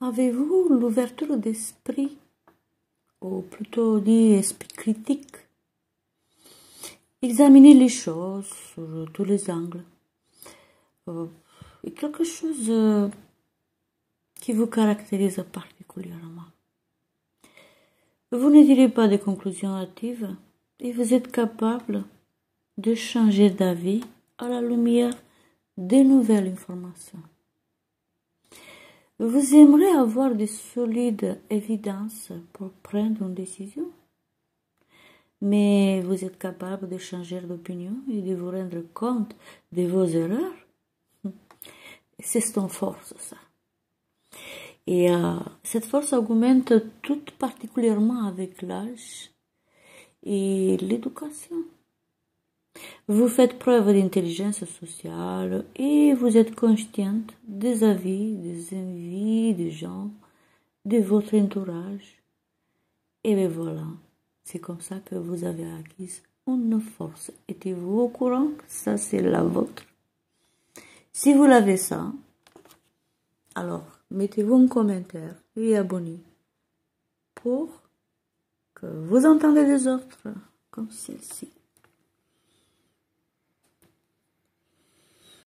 Avez-vous l'ouverture d'esprit, ou plutôt dit esprit critique? Examinez les choses sur tous les angles. Euh, et quelque chose euh, qui vous caractérise particulièrement. Vous ne direz pas des conclusions hâtives et vous êtes capable de changer d'avis à la lumière des nouvelles informations. Vous aimeriez avoir de solides évidences pour prendre une décision, mais vous êtes capable de changer d'opinion et de vous rendre compte de vos erreurs? C'est son force, ça. Et euh, cette force augmente tout particulièrement avec l'âge et l'éducation. Vous faites preuve d'intelligence sociale et vous êtes consciente des avis, des envies gens, de votre entourage. Et bien voilà, c'est comme ça que vous avez acquis une force. Étiez-vous au courant que ça c'est la vôtre? Si vous l'avez ça, alors mettez-vous un commentaire et abonnez pour que vous entendez des autres comme celle-ci.